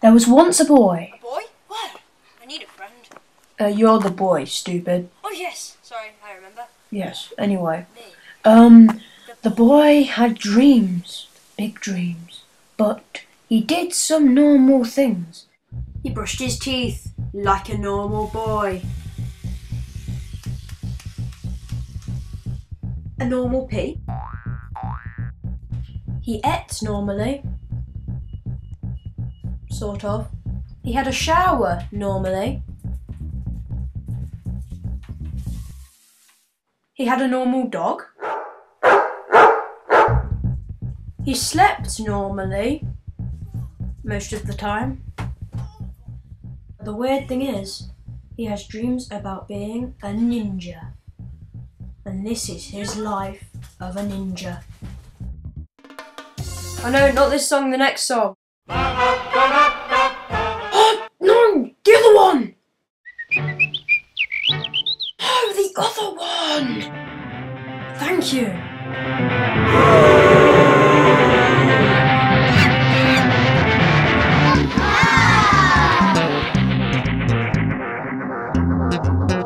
There was once a boy. A boy? Where? I need a friend. Uh, you're the boy, stupid. Oh yes. Sorry, I remember. Yes, anyway. Me. Um, the boy had dreams, big dreams, but he did some normal things. He brushed his teeth like a normal boy. A normal pea. He ate normally. Sort of. He had a shower normally. He had a normal dog. He slept normally most of the time. The weird thing is, he has dreams about being a ninja. And this is his life of a ninja. Oh no, not this song, the next song. Oh, no, the other one! Oh, the other one! Thank you. Ah!